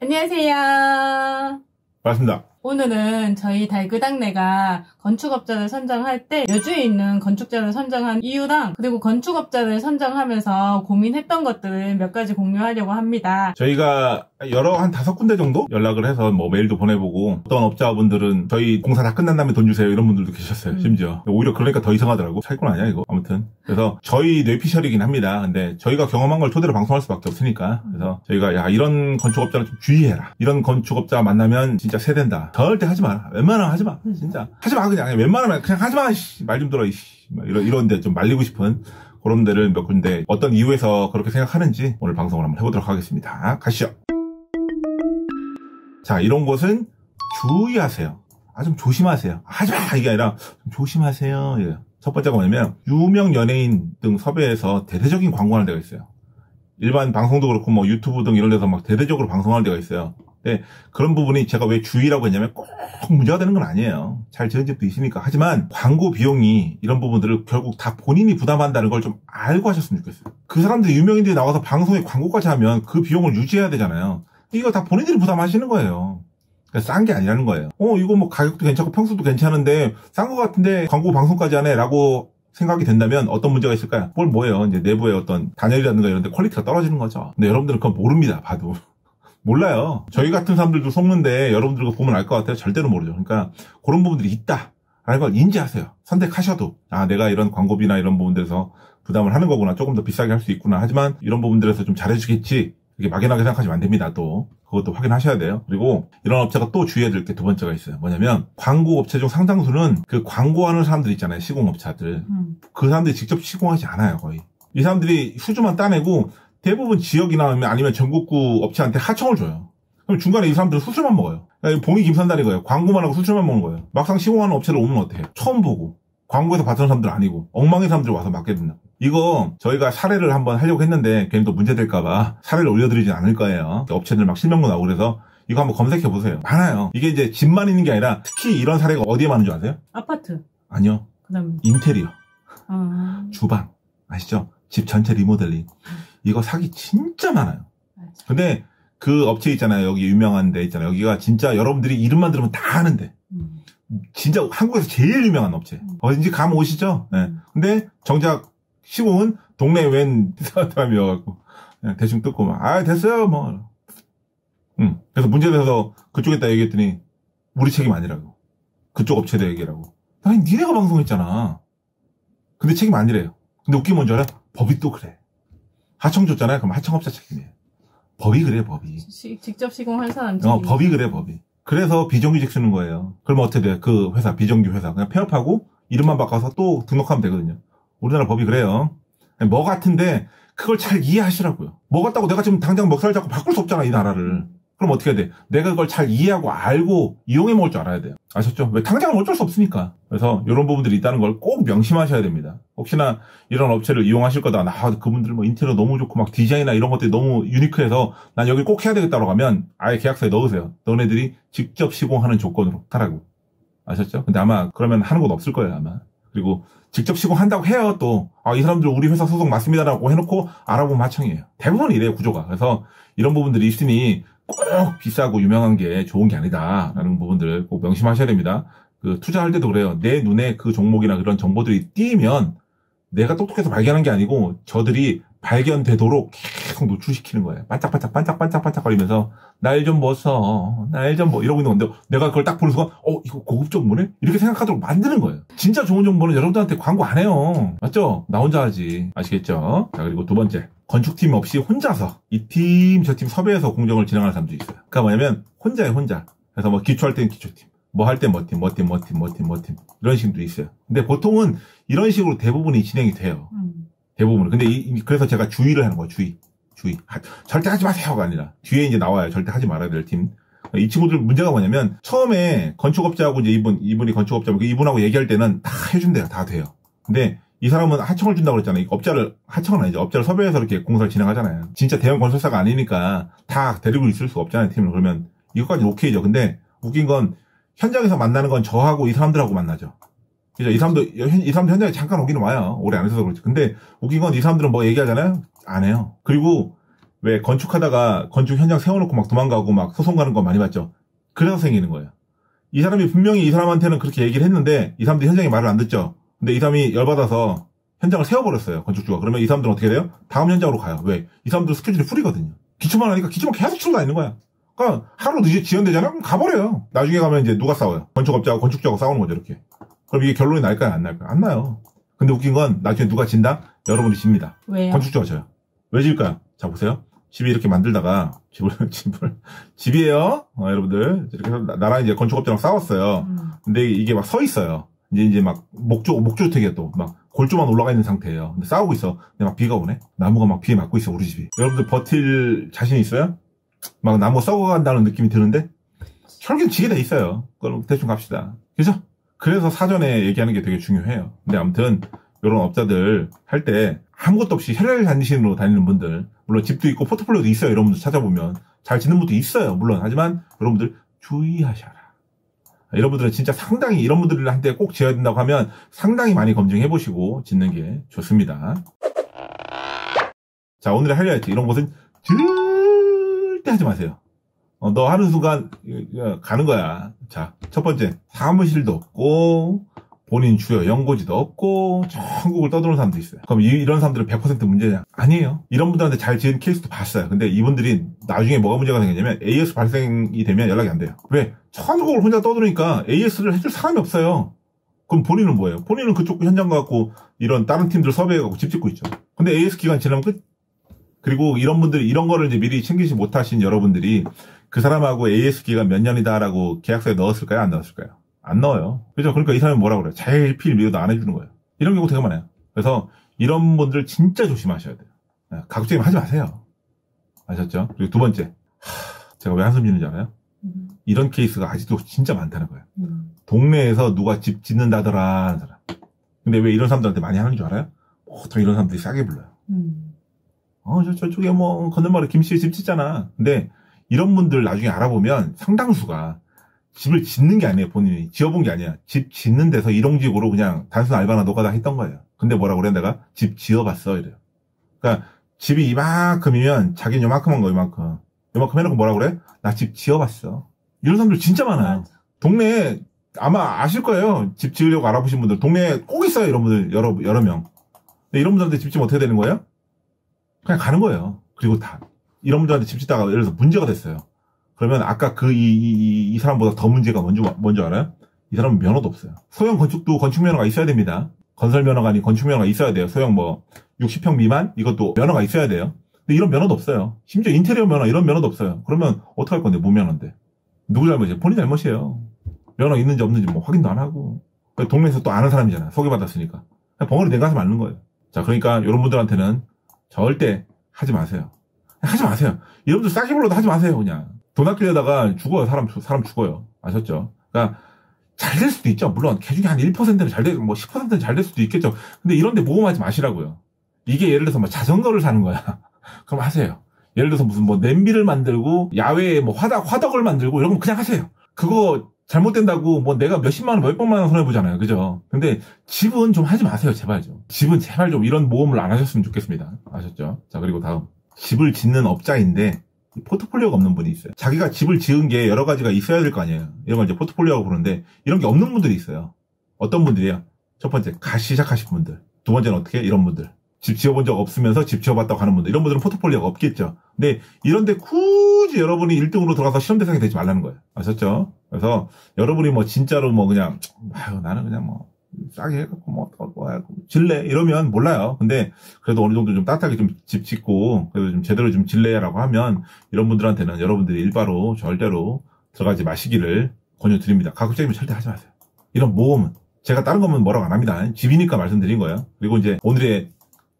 안녕하세요. 반갑습니다. 오늘은 저희 달그당내가 건축업자를 선정할 때 여주에 있는 건축자를 선정한 이유랑 그리고 건축업자를 선정하면서 고민했던 것들을 몇 가지 공유하려고 합니다. 저희가 여러 한 다섯 군데 정도 연락을 해서 뭐 메일도 보내보고 어떤 업자분들은 저희 공사 다 끝난 다음에 돈 주세요 이런 분들도 계셨어요 음. 심지어. 오히려 그러니까 더 이상하더라고. 사기꾼 아니야 이거. 아무튼. 그래서 저희 뇌피셜이긴 합니다. 근데 저희가 경험한 걸 토대로 방송할 수밖에 없으니까. 그래서 저희가 야 이런 건축업자는 좀 주의해라. 이런 건축업자 만나면 진짜 세된다. 절대 하지 마라. 웬만하면 하지 마. 진짜. 하지 마 그냥. 웬만하면 그냥 하지 마말 좀 들어 이씨. 막 이런 이런데 좀 말리고 싶은 그런 데를 몇 군데 어떤 이유에서 그렇게 생각하는지 오늘 방송을 한번 해보도록 하겠습니다. 가시죠 자, 이런 곳은 주의하세요. 아, 좀 조심하세요. 하지 마! 이게 아니라 좀 조심하세요. 예. 첫 번째가 뭐냐면, 유명 연예인 등 섭외해서 대대적인 광고하는 데가 있어요. 일반 방송도 그렇고, 뭐 유튜브 등 이런 데서 막 대대적으로 방송하는 데가 있어요. 근데 그런 부분이 제가 왜 주의라고 했냐면 꼭 문제가 되는 건 아니에요. 잘 지은 집도 있으니까. 하지만 광고 비용이 이런 부분들을 결국 다 본인이 부담한다는 걸 좀 알고 하셨으면 좋겠어요. 그 사람들이 유명인들이 나와서 방송에 광고까지 하면 그 비용을 유지해야 되잖아요. 이거 다 본인들이 부담하시는 거예요. 싼게 아니라는 거예요. 어, 이거 뭐 가격도 괜찮고 평수도 괜찮은데 싼 거 같은데 광고 방송까지 하네 라고 생각이 된다면 어떤 문제가 있을까요? 뭘 뭐예요? 이제 내부의 어떤 단열이라든가 이런 데 퀄리티가 떨어지는 거죠. 근데 여러분들은 그건 모릅니다. 봐도. 몰라요. 저희 같은 사람들도 속는데 여러분들 그 보면 알 것 같아요. 절대로 모르죠. 그러니까 그런 부분들이 있다. 라는 걸 인지하세요. 선택하셔도. 아, 내가 이런 광고비나 이런 부분들에서 부담을 하는 거구나. 조금 더 비싸게 할 수 있구나. 하지만 이런 부분들에서 좀 잘해주겠지. 이렇게 막연하게 생각하시면 안 됩니다. 또 그것도 확인하셔야 돼요. 그리고 이런 업체가 또 주의해야 될 게 두 번째가 있어요. 뭐냐면 광고 업체 중 상당수는 그 광고하는 사람들 있잖아요. 시공업자들. 음. 그 사람들이 직접 시공하지 않아요. 거의. 이 사람들이 수주만 따내고 대부분 지역이나 아니면 전국구 업체한테 하청을 줘요. 그럼 중간에 이 사람들은 수술만 먹어요. 봉이 김산다는 거예요. 광고만 하고 수술만 먹는 거예요. 막상 시공하는 업체를 오면 어떡해. 처음 보고. 광고에서 봤던 사람들 아니고 엉망의 사람들 와서 맡게 된다. 이거 저희가 사례를 한번 하려고 했는데 괜히 또 문제될까봐 사례를 올려드리진 않을 거예요. 업체들 막 실명도 나오고 그래서 이거 한번 검색해 보세요. 많아요. 이게 이제 집만 있는 게 아니라 특히 이런 사례가 어디에 많은 줄 아세요? 아파트. 아니요. 그다음 인테리어, 어, 주방 아시죠? 집 전체 리모델링 이거 사기 진짜 많아요. 맞아. 근데 그 업체 있잖아요. 여기 유명한 데 있잖아요. 여기가 진짜 여러분들이 이름만 들으면 다 아는데 음. 진짜 한국에서 제일 유명한 업체. 음. 어딘지 감 오시죠? 네. 근데 정작 시공은 동네 웬 사람이어갖고 대충 뜯고 막, 아, 됐어요, 뭐. 응. 그래서 문제돼서 그쪽에다 얘기했더니 우리 책임 아니라고. 그쪽 업체다 얘기라고. 아니, 니네가 방송했잖아. 근데 책임 아니래요. 근데 웃긴 뭔지 알아? 법이 또 그래. 하청 줬잖아요. 그럼 하청업자 책임이에요. 법이 그래, 법이. 시- 직접 시공할 사람 어, 법이 그래, 법이. 그래서 비정규직 쓰는 거예요. 그러면 어떻게 돼? 그 회사, 비정규 회사. 그냥 폐업하고 이름만 바꿔서 또 등록하면 되거든요. 우리나라 법이 그래요. 뭐 같은데 그걸 잘 이해하시라고요. 뭐 같다고 내가 지금 당장 먹살 잡고 바꿀 수 없잖아, 이 나라를. 그럼 어떻게 해야 돼? 내가 그걸 잘 이해하고 알고 이용해 먹을 줄 알아야 돼요. 아셨죠? 왜 당장은 어쩔 수 없으니까. 그래서 이런 부분들이 있다는 걸 꼭 명심하셔야 됩니다. 혹시나 이런 업체를 이용하실 거다. 나 그분들 뭐 인테리어 너무 좋고 막 디자인이나 이런 것들이 너무 유니크해서 난 여기 꼭 해야 되겠다고 하면 아예 계약서에 넣으세요. 너네들이 직접 시공하는 조건으로 하라고. 아셨죠? 근데 아마 그러면 하는 곳 없을 거예요, 아마. 그리고 직접 시공한다고 해요, 또. 아, 이 사람들 우리 회사 소속 맞습니다라고 해놓고 알아보면 하청이에요. 대부분 이래요, 구조가. 그래서 이런 부분들이 있으니 꼭 비싸고 유명한 게 좋은 게 아니다라는 부분들 꼭 명심하셔야 됩니다. 그 투자할 때도 그래요. 내 눈에 그 종목이나 그런 정보들이 띄면 내가 똑똑해서 발견한 게 아니고 저들이 발견되도록 계속 노출시키는 거예요. 반짝반짝 반짝반짝 반짝 거리면서 날 좀 벗어, 날 좀 뭐 이러고 있는 건데 내가 그걸 딱 보는 순간 어 이거 고급 정보네 이렇게 생각하도록 만드는 거예요. 진짜 좋은 정보는 여러분들한테 광고 안 해요. 맞죠? 나 혼자 하지. 아시겠죠? 자 그리고 두 번째 건축팀 없이 혼자서 이 팀 저 팀 섭외해서 공정을 진행하는 사람도 있어요. 그러니까 뭐냐면 혼자예요 혼자. 그래서 뭐 기초할 때는 기초팀. 뭐할때뭐 팀, 뭐 팀, 뭐 팀, 뭐 팀, 뭐 팀. 이런 식도 있어요. 근데 보통은 이런 식으로 대부분이 진행이 돼요. 음. 대부분. 근데 이, 이- 그래서 제가 주의를 하는 거예요. 주의. 주의. 하- 절대 하지 마세요가 아니라 뒤에 이제 나와요. 절대 하지 말아야 될 팀. 이 친구들 문제가 뭐냐면 처음에 건축업자하고 이제 이분 이분이 건축업자고 이분하고 얘기할 때는 다 해준대요. 다 돼요. 근데 이 사람은 하청을 준다고 그랬잖아요. 업자를 하청은 아니죠. 업자를 섭외해서 이렇게 공사를 진행하잖아요. 진짜 대형 건설사가 아니니까 다 데리고 있을 수 없잖아요. 팀을 그러면 이것까지 오케이죠. 근데 웃긴 건 현장에서 만나는 건 저하고 이 사람들하고 만나죠. 그죠? 이 사람도 현- 이 사람도 현장에 잠깐 오기는 와요. 오래 안 있어서 그렇지. 근데 웃긴 건 이 사람들은 뭐 얘기하잖아요. 안 해요. 그리고 왜 건축하다가 건축 현장 세워놓고 막 도망가고 막 소송 가는 거 많이 봤죠. 그래서 생기는 거예요. 이 사람이 분명히 이 사람한테는 그렇게 얘기를 했는데 이 사람들이 현장에 말을 안 듣죠. 근데 이 사람이 열받아서 현장을 세워버렸어요. 건축주가. 그러면 이 사람들은 어떻게 돼요? 다음 현장으로 가요. 왜? 이 사람들 스케줄이 풀이거든요. 기초만 하니까 기초만 계속 치고 다니는 거야. 그러니까 하루 늦게 지연되잖아? 그럼 가버려요. 나중에 가면 이제 누가 싸워요? 건축업자하고 건축주하고 싸우는 거죠, 이렇게. 그럼 이게 결론이 날까요? 안 날까요? 안 나요. 근데 웃긴 건 나중에 누가 진다? 여러분이 집니다. 왜요? 건축주가 져요. 왜 질까요? 자, 보세요. 집이 이렇게 만들다가 집을, 집을, 집이에요? 어, 여러분들. 이렇게 해서 나- 나랑 이제 건축업자랑 싸웠어요. 음. 근데 이게 막 서 있어요. 이제 이제 막 목조 목조주택이야 또막 골조만 올라가 있는 상태예요. 근데 싸우고 있어. 근데 막 비가 오네. 나무가 막 비에 맞고 있어 우리 집이. 여러분들 버틸 자신 있어요? 막 나무 썩어간다는 느낌이 드는데 결국엔 지게 돼 있어요. 그럼 대충 갑시다. 그죠? 그래서 사전에 얘기하는 게 되게 중요해요. 근데 아무튼 이런 업자들 할 때 아무것도 없이 혈혈 단신으로 다니는 분들 물론 집도 있고 포트폴리오도 있어요. 여러분들 찾아보면 잘 짓는 분도 있어요. 물론 하지만 여러분들 주의하셔라. 여러분들은 진짜 상당히 이런 분들한테 꼭 지어야 된다고 하면 상당히 많이 검증해 보시고 짓는 게 좋습니다. 자 오늘의 하이라이트 이런 것은 절대 하지 마세요. 어, 너 하는 순간 어, 가는 거야. 자 첫 번째 사무실도 없고 본인 주요 연고지도 없고 전국을 떠도는 사람도 있어요. 그럼 이, 런 사람들은 100% 문제냐? 아니에요. 이런 분들한테 잘 지은 케이스도 봤어요. 근데 이분들이 나중에 뭐가 문제가 생겼냐면 AS 발생이 되면 연락이 안 돼요. 왜? 전국을 혼자 떠드니까 AS를 해줄 사람이 없어요. 그럼 본인은 뭐예요? 본인은 그쪽 현장 가갖고 이런 다른 팀들 섭외해갖고 집 짓고 있죠. 근데 AS 기간 지나면 끝. 그리고 이런 분들이 이런 거를 이제 미리 챙기지 못하신 여러분들이 그 사람하고 AS 기간 몇 년이다라고 계약서에 넣었을까요? 안 넣었을까요? 안 넣어요. 그죠? 그러니까 이 사람이 뭐라 그래요? 자일필 미도도 안 해주는 거예요. 이런 경우 되게 많아요. 그래서 이런 분들 진짜 조심하셔야 돼요. 네, 가급적이면 하지 마세요. 아셨죠? 그리고 두 번째. 하, 제가 왜 한숨 쉬는지 알아요? 음. 이런 케이스가 아직도 진짜 많다는 거예요. 음. 동네에서 누가 집 짓는다더라 하는 사람. 근데 왜 이런 사람들한테 많이 하는 줄 알아요? 보통 이런 사람들이 싸게 불러요. 음. 어, 저, 저쪽에 뭐, 건너마을에 김씨 집 짓잖아. 근데 이런 분들 나중에 알아보면 상당수가 집을 짓는 게 아니에요, 본인이. 지어본 게 아니야. 집 짓는 데서 일용직으로 그냥 단순 알바나 노가다 했던 거예요. 근데 뭐라 그래? 내가 집 지어봤어. 이래요. 그러니까 집이 이만큼이면 자기는 요만큼 한 거, 요만큼. 요만큼 해놓고 뭐라 그래? 나 집 지어봤어. 이런 사람들 진짜 많아요. 맞아. 동네에 아마 아실 거예요. 집 지으려고 알아보신 분들. 동네에 꼭 있어요. 이런 분들 여러 여러 명. 근데 이런 분들한테 집 지면 어떻게 되는 거예요? 그냥 가는 거예요. 그리고 다 이런 분들한테 집 짓다가 예를 들어서 문제가 됐어요. 그러면 아까 그 이 이, 이 사람보다 더 문제가 뭔지 뭔지 알아요? 이 사람은 면허도 없어요. 소형 건축도 건축 면허가 있어야 됩니다. 건설 면허가 아닌 건축 면허가 있어야 돼요. 소형 뭐 60평 미만 이것도 면허가 있어야 돼요. 근데 이런 면허도 없어요. 심지어 인테리어 면허 이런 면허도 없어요. 그러면 어떻게 할 건데 무면허인데 누구 잘못이에요? 본인 잘못이에요. 면허 있는지 없는지 뭐 확인도 안 하고 그 동네에서 또 아는 사람이잖아요. 소개받았으니까 그냥 벙어리 내 가서 맞는 거예요. 자 그러니까 이런 분들한테는 절대 하지 마세요. 하지 마세요. 이런 분들 싸게 불러도 하지 마세요. 그냥 돈 아끼려다가 죽어요. 사람 사람 죽어요. 아셨죠? 그러니까 잘 될 수도 있죠. 물론 개중에 한 1%는 잘 되고 뭐 10%는 잘 될 수도 있겠죠. 근데 이런데 모험하지 마시라고요. 이게 예를 들어서 뭐 자전거를 사는 거야. 그럼 하세요. 예를 들어서 무슨 뭐 냄비를 만들고 야외에 뭐 화덕 화덕을 만들고 이런 거 그냥 하세요. 그거 잘못된다고 뭐 내가 몇십만 원, 몇백만 원 손해보잖아요. 그죠? 근데 집은 좀 하지 마세요. 제발 좀. 집은 제발 좀 이런 모험을 안 하셨으면 좋겠습니다. 아셨죠? 자, 그리고 다음. 집을 짓는 업자인데 이 포트폴리오가 없는 분이 있어요. 자기가 집을 지은 게 여러 가지가 있어야 될 거 아니에요. 이런 걸 이제 포트폴리오라고 부르는데 이런 게 없는 분들이 있어요. 어떤 분들이야? 첫 번째, 가 시작하신 분들. 두 번째는 어떻게? 이런 분들. 집 지어본 적 없으면서 집 지어봤다고 하는 분들. 이런 분들은 포트폴리오가 없겠죠. 근데 이런데 굳이 여러분이 1등으로 들어가서 실험 대상이 되지 말라는 거예요. 아셨죠? 그래서 여러분이 뭐 진짜로 뭐 그냥 아유 나는 그냥 뭐 싸게 해갖고 뭐, 뭐, 뭐 해갖고 질래 이러면 몰라요. 근데 그래도 어느 정도 좀 따뜻하게 좀 집 짓고 그래도 좀 제대로 좀 질래라고 하면 이런 분들한테는 여러분들이 일바로 절대로 들어가지 마시기를 권유드립니다. 가급적이면 절대 하지 마세요. 이런 모험은 제가 다른 거면 뭐라고 안 합니다. 집이니까 말씀드린 거예요. 그리고 이제 오늘의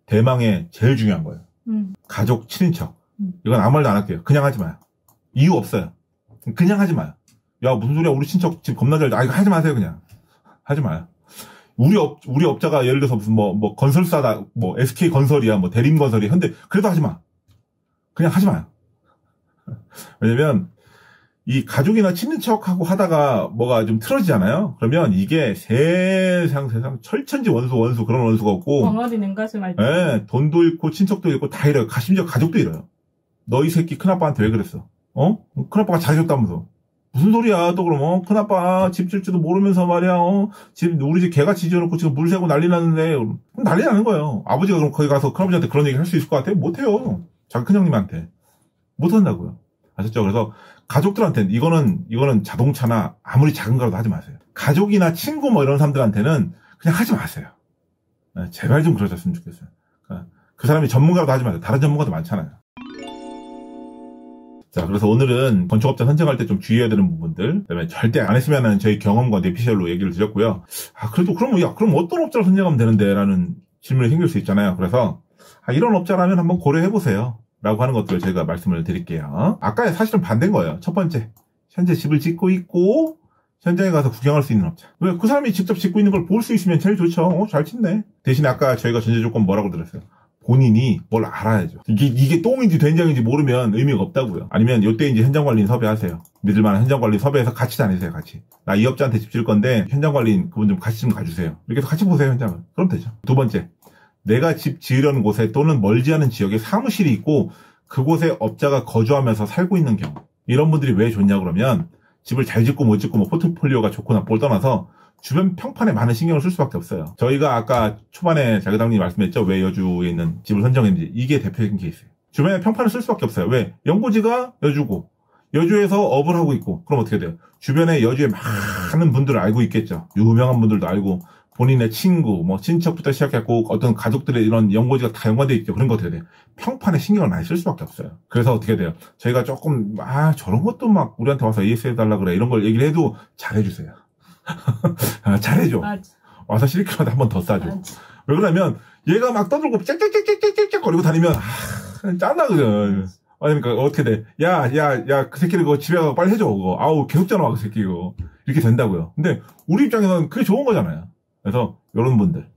대망의 제일 중요한 거예요. 음. 가족, 친인척. 음. 이건 아무 말도 안 할게요. 그냥 하지 마요. 이유 없어요. 그냥 하지 마요. 야, 무슨 소리야. 우리 친척 집 겁나 잘, 아, 이거 하지 마세요, 그냥. 하지 마요. 우리 업, 우리 업자가 예를 들어서 무슨 뭐, 뭐, 건설사다, 뭐, SK 건설이야, 뭐, 대림 건설이야. 근데, 그래도 하지 마. 그냥 하지 마요. 왜냐면, 이 가족이나 친인척하고 하다가 뭐가 좀 틀어지잖아요? 그러면 이게 세상, 세상, 철천지 원수, 원수, 그런 원수가 없고, 냉가슴 알 때. 예, 돈도 잃고 친척도 잃고 다 잃어요. 가- 심지어 가족도 잃어요. 너이 새끼 큰아빠한테 왜 그랬어? 어? 큰아빠가 잘해줬다면서. 무슨 소리야, 또 그럼, 어? 큰아빠 집 질지도 모르면서 말이야, 어? 집, 우리 집 개같이 지어놓고 지금 물 새고 난리 났는데, 난리 나는 거예요. 아버지가 그럼 거기 가서 큰아버지한테 그런 얘기 할 수 있을 것 같아요? 못해요. 자기 큰형님한테. 못한다고요. 아셨죠? 그래서 가족들한테는, 이거는, 이거는 자동차나 아무리 작은 거라도 하지 마세요. 가족이나 친구 뭐 이런 사람들한테는 그냥 하지 마세요. 네, 제발 좀 그러셨으면 좋겠어요. 그러니까 그 사람이 전문가라도 하지 마세요. 다른 전문가도 많잖아요. 자, 그래서 오늘은 건축업자 선정할 때 좀 주의해야 되는 부분들, 그다음에 절대 안 했으면 하는 저희 경험과 뇌피셜로 얘기를 드렸고요. 아, 그래도 그럼, 야, 그럼 어떤 업자를 선정하면 되는데? 라는 질문이 생길 수 있잖아요. 그래서, 아, 이런 업자라면 한번 고려해 보세요. 라고 하는 것들을 제가 말씀을 드릴게요. 아까 사실은 반대인 거예요. 첫 번째. 현재 집을 짓고 있고, 현장에 가서 구경할 수 있는 업자. 왜? 그 사람이 직접 짓고 있는 걸 볼 수 있으면 제일 좋죠. 어, 잘 짓네. 대신에 아까 저희가 전제 조건 뭐라고 들었어요? 본인이 뭘 알아야죠. 이게, 이게 똥인지 된장인지 모르면 의미가 없다고요. 아니면 요때 이제 현장 관리인 섭외하세요. 믿을만한 현장 관리 섭외해서 같이 다니세요, 같이. 나 이 업자한테 집 질 건데 현장 관리인 그분 좀 같이 좀 가주세요. 이렇게 해서 같이 보세요, 현장을. 그럼 되죠. 두 번째. 내가 집 지으려는 곳에 또는 멀지 않은 지역에 사무실이 있고 그곳에 업자가 거주하면서 살고 있는 경우. 이런 분들이 왜 좋냐 그러면 집을 잘 짓고 못 짓고 뭐 포트폴리오가 좋거나 볼 떠나서 주변 평판에 많은 신경을 쓸 수밖에 없어요. 저희가 아까 초반에 자그당님 말씀했죠. 왜 여주에 있는 집을 선정했는지. 이게 대표적인 케이스예요. 주변에 평판을 쓸 수밖에 없어요. 왜? 연고지가 여주고 여주에서 업을 하고 있고 그럼 어떻게 돼요? 주변에 여주에 많은 분들을 알고 있겠죠. 유명한 분들도 알고 본인의 친구, 뭐 친척부터 시작했고 어떤 가족들의 이런 연고지가 다 연관돼 있죠. 그런 거 어떻게 돼요? 평판에 신경을 많이 쓸 수밖에 없어요. 그래서 어떻게 돼요? 저희가 조금 아 저런 것도 막 우리한테 와서 AS 해달라 그래 이런 걸 얘기를 해도 잘해주세요. 아, 잘해줘. 맞아. 와서 실리콘한테 한번 더 싸줘. 맞아. 왜 그러냐면 얘가 막 떠들고 짹짹짹짹짹짹 거리고 다니면 아, 짠나거든. 아니 그러니까 어떻게 돼? 야, 야, 야, 그 새끼를 그거 집에 가서 빨리 해줘. 그거. 아우 계속 전화와 그 새끼 이거. 이렇게 된다고요. 근데 우리 입장에서는 그게 좋은 거잖아요. 그래서 이런 분들.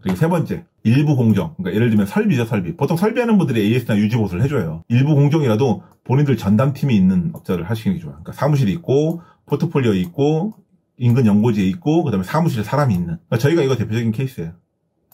그리고 세 번째, 일부 공정. 그러니까 예를 들면 설비죠, 설비. 보통 설비하는 분들이 AS나 유지 보수를 해줘요. 일부 공정이라도 본인들 전담 팀이 있는 업자를 하시는 게 좋아요. 그러니까 사무실이 있고, 포트폴리오 있고, 인근 연고지에 있고, 그 다음에 사무실에 사람이 있는. 그러니까 저희가 이거 대표적인 케이스예요.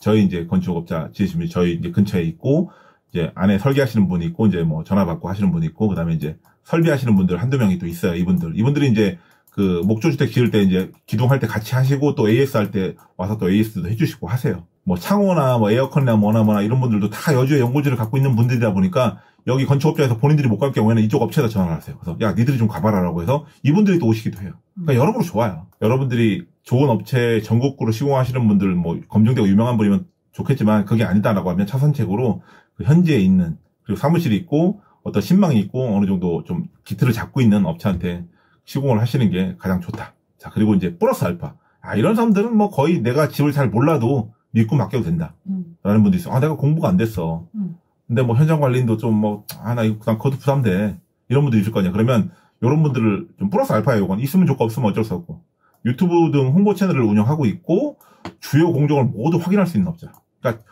저희 이제 건축업자 지으시면 저희 이제 근처에 있고, 이제 안에 설계하시는 분이 있고, 이제 뭐 전화 받고 하시는 분이 있고, 그 다음에 이제 설비하시는 분들 한두 명이 또 있어요, 이분들. 이분들이 이제 그 목조주택 지을 때 이제 기둥할 때 같이 하시고 또 AS 할 때 와서 또 AS도 해주시고 하세요. 뭐 창호나 뭐 에어컨이나 뭐나 뭐나 이런 분들도 다 여주에 연고지를 갖고 있는 분들이다 보니까 여기 건축업자에서 본인들이 못 갈 경우에는 이쪽 업체에다 전화를 하세요. 그래서 야 니들이 좀 가봐라라고 해서 이분들이 또 오시기도 해요. 그러니까 여러모로 좋아요. 여러분들이 좋은 업체 전국구로 시공하시는 분들 뭐 검증되고 유명한 분이면 좋겠지만 그게 아니다라고 하면 차선책으로 그 현지에 있는 그리고 사무실이 있고 어떤 신망이 있고 어느 정도 좀 기틀을 잡고 있는 업체한테 시공을 하시는 게 가장 좋다. 자 그리고 이제 플러스 알파. 아 이런 사람들은 뭐 거의 내가 집을 잘 몰라도 믿고 맡겨도 된다. 음. 라는 분도 있어. 아 내가 공부가 안 됐어. 음. 근데 뭐 현장 관리인도 좀 뭐 아 나 이거 그냥 그것도 부담돼. 이런 분들 있을 거 아니야. 그러면 이런 분들을 좀 플러스 알파예요. 이건 있으면 좋고 없으면 어쩔 수 없고. 유튜브 등 홍보 채널을 운영하고 있고 주요 공정을 모두 확인할 수 있는 업자. 그러니까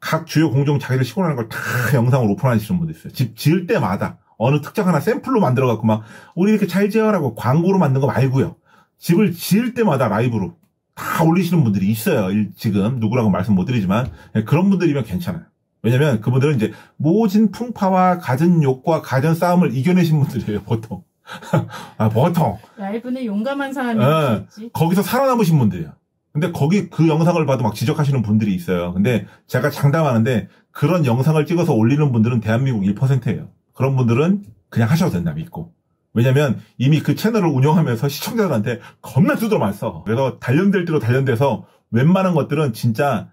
각 주요 공정 자기들 시공하는 걸 다 영상으로 오픈하시는 분도 있어요. 집 지을 때마다 어느 특정 하나 샘플로 만들어 갖고 막 우리 이렇게 잘 지어라고 광고로 만든 거 말고요. 집을 지을 때마다 라이브로 다 올리시는 분들이 있어요. 일- 지금 누구라고 말씀 못 드리지만 예, 그런 분들이면 괜찮아요. 왜냐면 그분들은 이제 모진 풍파와 가전 욕과 가전 싸움을 이겨내신 분들이에요. 보통. 아 보통 라이브는 용감한 사람이 있지. 거기서 살아남으신 분들이에요. 근데 거기 그 영상을 봐도 막 지적하시는 분들이 있어요. 근데 제가 장담하는데 그런 영상을 찍어서 올리는 분들은 대한민국 1%예요. 그런 분들은 그냥 하셔도 된다 믿고. 왜냐면 이미 그 채널을 운영하면서 시청자들한테 겁나 두드러 맞서. 그래서 단련될 대로 단련돼서 웬만한 것들은 진짜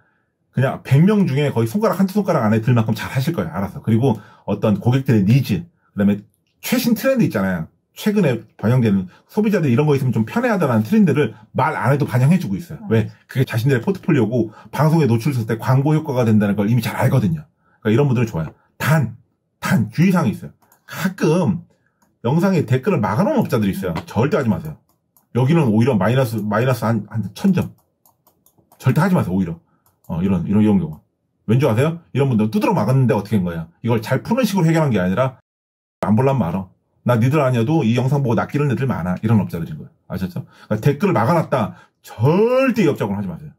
그냥 100명 중에 거의 손가락 한두 손가락 안에 들 만큼 잘 하실 거예요. 알아서. 그리고 어떤 고객들의 니즈, 그다음에 최신 트렌드 있잖아요. 최근에 반영되는 소비자들 이런 거 있으면 좀 편해하다는 트렌드를 말 안 해도 반영해주고 있어요. 왜? 그게 자신들의 포트폴리오고 방송에 노출했을 때 광고 효과가 된다는 걸 이미 잘 알거든요. 그러니까 이런 분들은 좋아요. 단, 단 주의사항이 있어요. 가끔 영상에 댓글을 막아놓은 업자들이 있어요. 절대 하지 마세요. 여기는 오히려 마이너스 마이너스 한, 한 천점. 절대 하지 마세요. 오히려 어, 이런 이런 이런 경우. 왠지 아세요? 이런 분들 두드러 막았는데 어떻게 된 거야? 이걸 잘 푸는 식으로 해결한 게 아니라 안 볼란 말어. 나 니들 아니어도 이 영상 보고 낚이는 애들 많아. 이런 업자들인 거예요. 아셨죠? 그러니까 댓글을 막아놨다. 절대 이 업자고는 하지 마세요.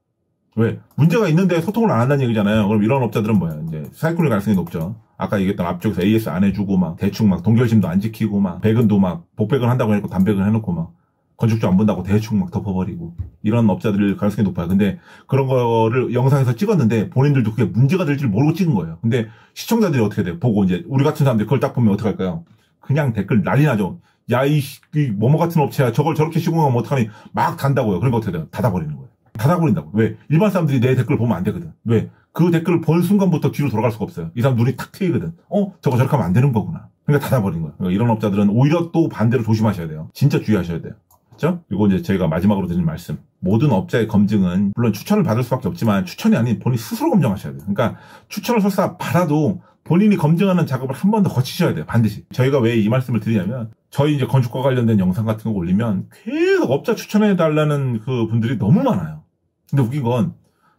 왜? 문제가 있는데 소통을 안 한다는 얘기잖아요. 그럼 이런 업자들은 뭐야? 이제 사이클의 가능성이 높죠. 아까 얘기했던 앞쪽에서 AS 안 해주고 막 대충 막 동결심도 안 지키고 막 배근도 막 복배근 한다고 해놓고 단배근 해놓고 막 건축주 안 본다고 대충 막 덮어버리고 이런 업자들 가능성이 높아요. 근데 그런 거를 영상에서 찍었는데 본인들도 그게 문제가 될 줄 모르고 찍은 거예요. 근데 시청자들이 어떻게 돼요? 보고 이제 우리 같은 사람들이 그걸 딱 보면 어떡 할까요? 그냥 댓글 난리 나죠. 야, 이, 이 뭐뭐 같은 업체야. 저걸 저렇게 시공하면 어떡하니? 막 단다고요. 그런 거 어떻게 돼요? 닫아버리는 거예요. 닫아버린다고. 왜? 일반 사람들이 내 댓글을 보면 안 되거든. 왜? 그 댓글을 본 순간부터 뒤로 돌아갈 수가 없어요. 이 사람 눈이 탁 트이거든. 어? 저거 저렇게 하면 안 되는 거구나. 그러니까 닫아버린 거예요. 그러니까 이런 업자들은 오히려 또 반대로 조심하셔야 돼요. 진짜 주의하셔야 돼요. 그죠? 그리고 이제 저희가 마지막으로 드린 말씀. 모든 업자의 검증은 물론 추천을 받을 수밖에 없지만 추천이 아닌 본인 스스로 검증하셔야 돼요. 그러니까 추천을 설사 받아도 본인이 검증하는 작업을 한 번 더 거치셔야 돼요. 반드시. 저희가 왜 이 말씀을 드리냐면 저희 이제 건축과 관련된 영상 같은 거 올리면 계속 업자 추천해 달라는 그 분들이 너무 많아요. 근데 웃긴 건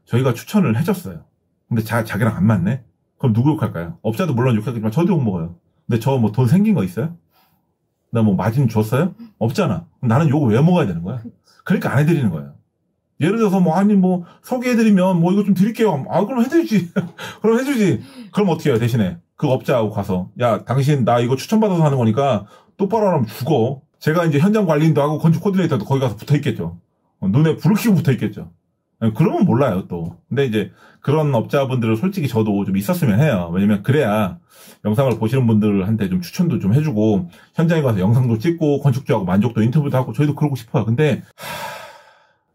저희가 추천을 해줬어요. 근데 자, 자기랑 안 맞네? 그럼 누구 욕할까요? 업자도 물론 욕하겠지만 저도 욕먹어요. 근데 저 뭐 돈 생긴 거 있어요? 나 뭐 마진 줬어요? 없잖아. 나는 욕을 왜 먹어야 되는 거야? 그러니까 안 해드리는 거예요. 예를 들어서 뭐 아니 뭐 소개해드리면 뭐 이거 좀 드릴게요. 아 그럼 해주지. 그럼 해주지. 그럼 어떻게 해요 대신에 그 업자하고 가서 야 당신 나 이거 추천받아서 하는 거니까 똑바로 하면 죽어. 제가 이제 현장 관리인도 하고 건축 코디네이터도 거기 가서 붙어 있겠죠. 어, 눈에 불을 켜고 붙어 있겠죠. 그러면 몰라요 또. 근데 이제 그런 업자분들은 솔직히 저도 좀 있었으면 해요. 왜냐면 그래야 영상을 보시는 분들한테 좀 추천도 좀 해주고 현장에 가서 영상도 찍고 건축주하고 만족도 인터뷰도 하고 저희도 그러고 싶어요. 근데 하...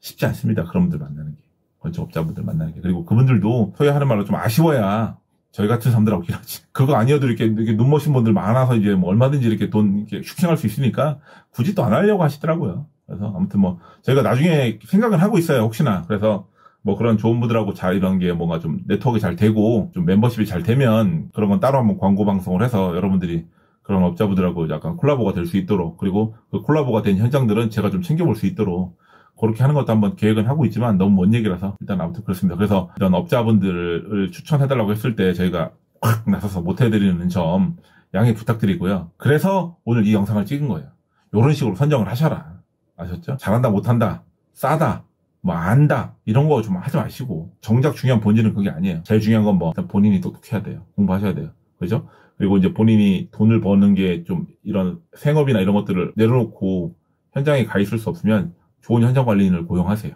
쉽지 않습니다. 그런 분들 만나는 게. 건축업자분들 만나는 게. 그리고 그분들도 소위 하는 말로 좀 아쉬워야 저희 같은 사람들하고 일하지. 그거 아니어도 이렇게, 이렇게 눈머신 분들 많아서 이제 뭐 얼마든지 이렇게 돈 이렇게 슈킹할 수 있으니까 굳이 또 안 하려고 하시더라고요. 그래서 아무튼 뭐 저희가 나중에 생각을 하고 있어요. 혹시나. 그래서 뭐 그런 좋은 분들하고 잘 이런 게 뭔가 좀 네트워크 잘 되고 좀 멤버십이 잘 되면 그런 건 따로 한번 광고 방송을 해서 여러분들이 그런 업자분들하고 약간 콜라보가 될 수 있도록 그리고 그 콜라보가 된 현장들은 제가 좀 챙겨볼 수 있도록 그렇게 하는 것도 한번 계획은 하고 있지만 너무 먼 얘기라서 일단 아무튼 그렇습니다. 그래서 이런 업자분들을 추천해달라고 했을 때 저희가 확 나서서 못해드리는 점 양해 부탁드리고요. 그래서 오늘 이 영상을 찍은 거예요. 이런 식으로 선정을 하셔라. 아셨죠? 잘한다 못한다 싸다 뭐 안다 이런 거 좀 하지 마시고 정작 중요한 본질은 그게 아니에요. 제일 중요한 건 뭐 본인이 똑똑해야 돼요. 공부하셔야 돼요. 그죠? 그리고 이제 본인이 돈을 버는 게 좀 이런 생업이나 이런 것들을 내려놓고 현장에 가 있을 수 없으면 좋은 현장 관리인을 고용하세요.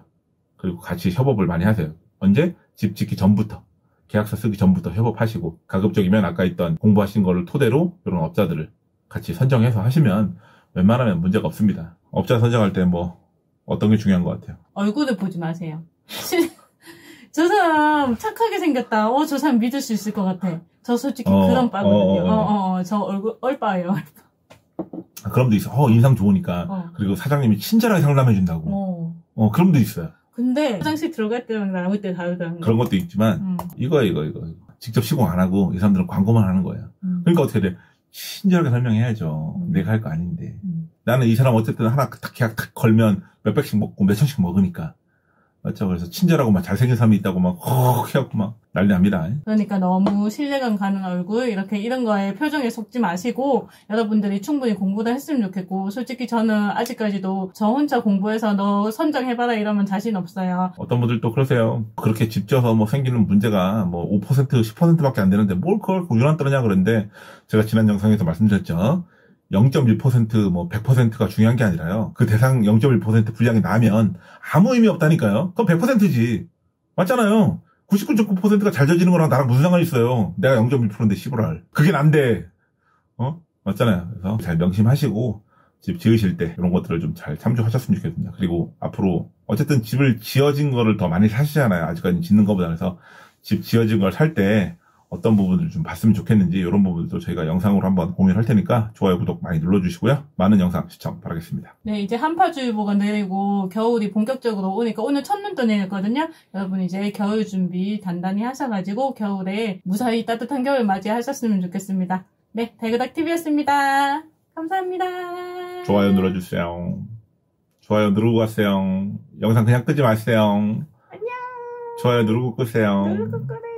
그리고 같이 협업을 많이 하세요. 언제? 집 짓기 전부터. 계약서 쓰기 전부터 협업하시고 가급적이면 아까 있던 공부하신 거를 토대로 이런 업자들을 같이 선정해서 하시면 웬만하면 문제가 없습니다. 업자 선정할 때 뭐 어떤 게 중요한 것 같아요? 얼굴을 보지 마세요. 저 사람 착하게 생겼다. 어, 저 사람 믿을 수 있을 것 같아. 저 솔직히 어, 그런 빠거든요. 어, 어, 어. 어, 어저 얼굴 얼빠예요. 아, 분 있어. 어, 인상 좋으니까. 어. 그리고 사장님이 친절하게 상담해준다고. 어. 어, 분도 있어요. 근데 화장실 들어갈 때랑 나올 때 다르다는 그런 것도 있지만, 음. 이거, 이거, 이거. 직접 시공 안 하고 이 사람들은 광고만 하는 거예요. 음. 그러니까 어떻게 돼? 친절하게 설명해야죠. 음. 내가 할 거 아닌데. 음. 나는 이 사람 어쨌든 하나 딱 계약 딱 걸면 몇 백씩 먹고 몇 천씩 먹으니까. 맞죠? 그래서 친절하고 막 잘생긴 사람이 있다고 막 헉 해갖고 막 난리 납니다. 그러니까 너무 신뢰감 가는 얼굴 이렇게 이런 거에 표정에 속지 마시고 여러분들이 충분히 공부도 했으면 좋겠고 솔직히 저는 아직까지도 저 혼자 공부해서 너 선정해봐라 이러면 자신 없어요. 어떤 분들 또 그러세요. 그렇게 집 지어서 뭐 생기는 문제가 뭐 5% 10%밖에 안 되는데 뭘 그걸 유난 떠느냐 그러는데 제가 지난 영상에서 말씀드렸죠. 0.1%뭐 100%가 중요한 게 아니라요. 그 대상 0.1% 분량이 나면 아무 의미 없다니까요. 그럼 100%지. 맞잖아요. 99.9%가 잘 져지는 거랑 나랑 무슨 상관이 있어요. 내가 0.1%인데 10을 그게 난데. 어? 맞잖아요. 그래서 잘 명심하시고 집 지으실 때 이런 것들을 좀 잘 참조하셨으면 좋겠습니다. 그리고 앞으로 어쨌든 집을 지어진 거를 더 많이 사시잖아요. 아직까지 짓는 것보다 그래서 집 지어진 걸 살 때 어떤 부분을 좀 봤으면 좋겠는지 이런 부분도 저희가 영상으로 한번 공유할 테니까 좋아요, 구독 많이 눌러주시고요. 많은 영상 시청 바라겠습니다. 네, 이제 한파주의보가 내리고 겨울이 본격적으로 오니까 오늘 첫눈도 내렸거든요. 여러분 이제 겨울 준비 단단히 하셔가지고 겨울에 무사히 따뜻한 겨울 맞이하셨으면 좋겠습니다. 네, 달그닥TV였습니다. 감사합니다. 좋아요 눌러주세요. 좋아요 누르고 가세요. 영상 그냥 끄지 마세요. 안녕. 좋아요 누르고 끄세요. 누르고 끄래.